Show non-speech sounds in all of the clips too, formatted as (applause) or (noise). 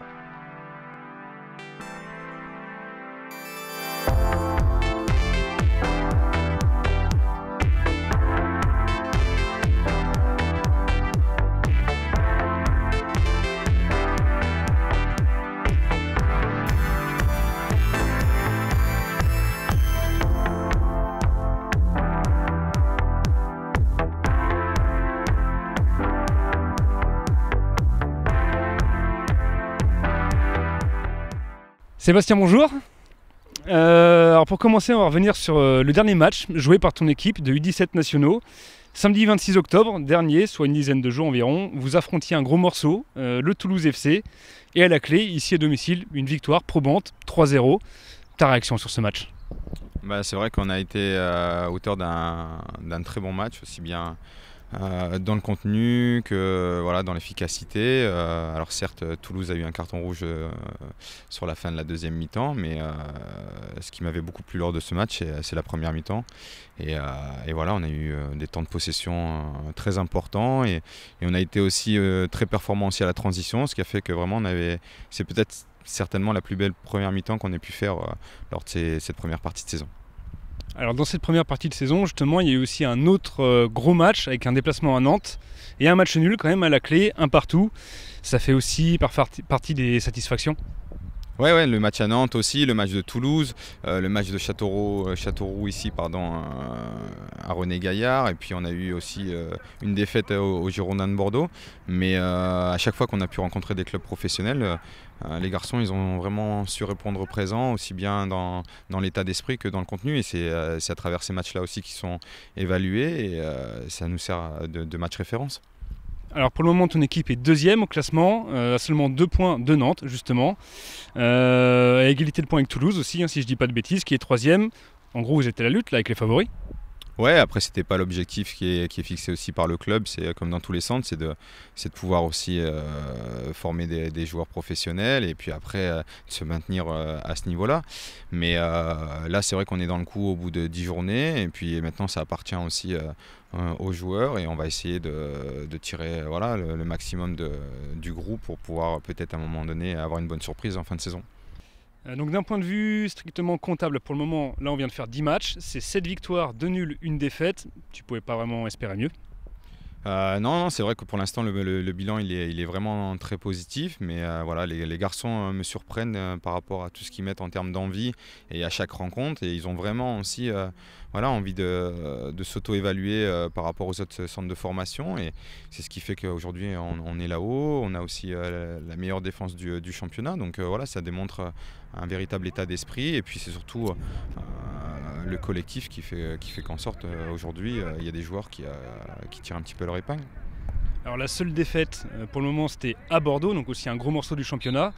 Bye. Sébastien, bonjour. Euh, alors pour commencer, on va revenir sur euh, le dernier match joué par ton équipe de U17 nationaux. Samedi 26 octobre dernier, soit une dizaine de jours environ, vous affrontiez un gros morceau, euh, le Toulouse FC, et à la clé, ici à domicile, une victoire probante, 3-0. Ta réaction sur ce match? Bah, C'est vrai qu'on a été à hauteur d'un très bon match, aussi bien euh, dans le contenu que voilà, dans l'efficacité. Euh, alors certes, Toulouse a eu un carton rouge euh, sur la fin de la deuxième mi-temps, mais ce qui m'avait beaucoup plu lors de ce match, c'est la première mi-temps. Et, voilà, on a eu des temps de possession très importants et, on a été aussi très performant aussi à la transition, ce qui a fait que vraiment on avait, c'est peut-être certainement la plus belle première mi-temps qu'on ait pu faire lors de cette première partie de saison. Alors dans cette première partie de saison, justement, il y a eu aussi un autre euh, gros match avec un déplacement à Nantes et un match nul quand même à la clé, un partout. Ça fait aussi partie des satisfactions Ouais, ouais, le match à Nantes aussi, le match de Toulouse, euh, le match de Châteauroux, euh, ici, pardon, à René Gaillard, et puis on a eu aussi une défaite au, Girondin de Bordeaux. Mais à chaque fois qu'on a pu rencontrer des clubs professionnels, euh, les garçons, ils ont vraiment su répondre présent, aussi bien dans, l'état d'esprit que dans le contenu. Et euh, c'est à travers ces matchs-là aussi qu'ils sont évalués et euh, ça nous sert de, match référence. Alors pour le moment, ton équipe est deuxième au classement, à seulement deux points de Nantes, justement. à égalité de points avec Toulouse aussi, hein, si je dis pas de bêtises, qui est troisième. En gros, vous êtes à la lutte là, avec les favoris. Ouais, après, c'était pas l'objectif qui est, qui est, fixé aussi par le club. C'est comme dans tous les centres, c'est de, de pouvoir aussi euh, former des, joueurs professionnels et puis après euh, se maintenir euh, à ce niveau-là. Mais là, c'est vrai qu'on est dans le coup au bout de 10 journées et puis maintenant, ça appartient aussi aux joueurs et on va essayer de, tirer voilà, le, maximum du groupe pour pouvoir peut-être à un moment donné avoir une bonne surprise en fin de saison. Euh, donc d'un point de vue strictement comptable, pour le moment, là on vient de faire 10 matchs, c'est 7 victoires, 2 nuls, 1 défaite. Tu pouvais pas vraiment espérer mieux euh, non, c'est vrai que pour l'instant le, bilan il est, vraiment très positif, mais euh, voilà, les, garçons me surprennent par rapport à tout ce qu'ils mettent en termes d'envie et à chaque rencontre, et ils ont vraiment aussi voilà, envie de, s'auto-évaluer par rapport aux autres centres de formation, et c'est ce qui fait qu'aujourd'hui on, est là-haut, on a aussi la meilleure défense du, du championnat, donc voilà, ça démontre un véritable état d'esprit. Et puis c'est surtout euh, le collectif qui fait, qui fait qu'en sorte euh, aujourd'hui euh, il y a des joueurs qui, qui tirent un petit peu leur épingle. Alors la seule défaite pour le moment c'était à Bordeaux, donc aussi un gros morceau du championnat.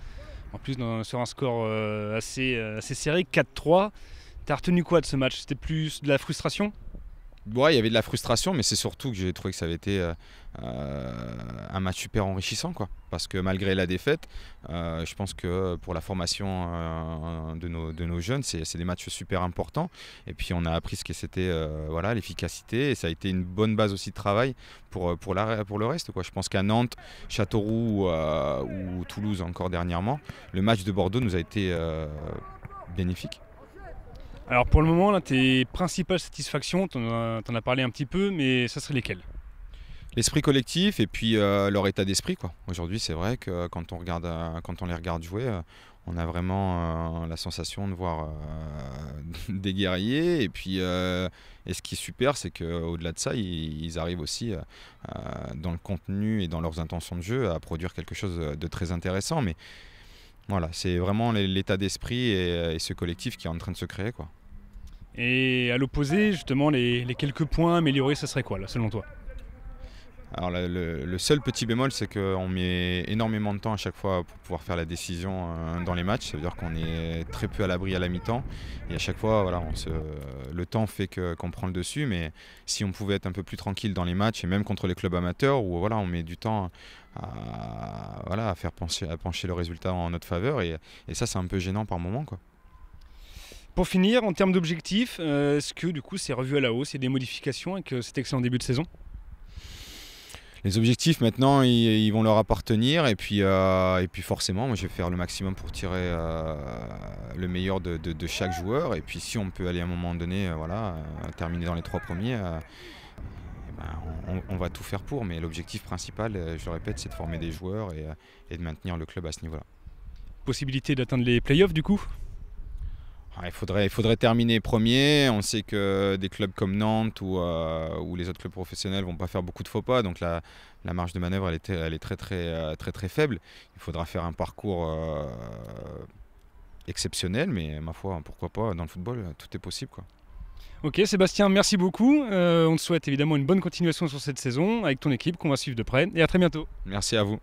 En plus sur un score assez, assez serré, 4-3. T'as retenu quoi de ce match? C'était plus de la frustration? Ouais, il y avait de la frustration, mais c'est surtout que j'ai trouvé que ça avait été euh, euh, un match super enrichissant. Quoi. Parce que malgré la défaite, euh, je pense que pour la formation de, nos, jeunes, c'est des matchs super importants. Et puis on a appris ce que c'était voilà, l'efficacité. Et ça a été une bonne base aussi de travail pour, pour le reste. Quoi. Je pense qu'à Nantes, Châteauroux ou Toulouse encore dernièrement, le match de Bordeaux nous a été bénéfique. Alors pour le moment, là, tes principales satisfactions, tu en, as parlé un petit peu, mais ça serait lesquelles? L'esprit collectif et puis euh, leur état d'esprit. Aujourd'hui, c'est vrai que quand on, regarde, euh, quand on les regarde jouer, euh, on a vraiment la sensation de voir (laughs) des guerriers. Et puis, et ce qui est super, c'est qu'au-delà de ça, ils, arrivent aussi dans le contenu et dans leurs intentions de jeu à produire quelque chose de très intéressant. Mais voilà, c'est vraiment l'état d'esprit et, et, ce collectif qui est en train de se créer. Quoi. Et à l'opposé, justement, les, quelques points améliorés, ça serait quoi, là, selon toi? Alors le, seul petit bémol, c'est qu'on met énormément de temps à chaque fois pour pouvoir faire la décision euh, dans les matchs. Ça veut dire qu'on est très peu à l'abri à la mi-temps. Et à chaque fois, voilà, le temps fait qu'on prend le dessus. Mais si on pouvait être un peu plus tranquille dans les matchs, et même contre les clubs amateurs, où voilà, on met du temps à, voilà, à faire pencher, à pencher le résultat en notre faveur. Et, et ça, c'est un peu gênant par moment. Quoi. Pour finir, en termes d'objectifs, euh, est-ce que du coup c'est revu à la hausse, a des modifications avec cet excellent début de saison? Les objectifs maintenant ils, vont leur appartenir. Et puis, et puis forcément moi je vais faire le maximum pour tirer le meilleur de, chaque joueur. Et puis si on peut aller à un moment donné voilà, terminer dans les trois premiers eh ben, on, va tout faire pour. Mais l'objectif principal je le répète c'est de former des joueurs et de maintenir le club à ce niveau là. Possibilité d'atteindre les playoffs du coup? Il, faudrait, il faudrait terminer premier. On sait que des clubs comme Nantes ou, euh, les autres clubs professionnels vont pas faire beaucoup de faux pas. Donc la, marge de manœuvre, elle est, elle est très, très, euh, très, très, faible. Il faudra faire un parcours euh, exceptionnel, mais ma foi, pourquoi pas, dans le football, tout est possible. Quoi. Ok Sébastien, merci beaucoup. on te souhaite évidemment une bonne continuation sur cette saison avec ton équipe qu'on va suivre de près. Et à très bientôt. Merci à vous.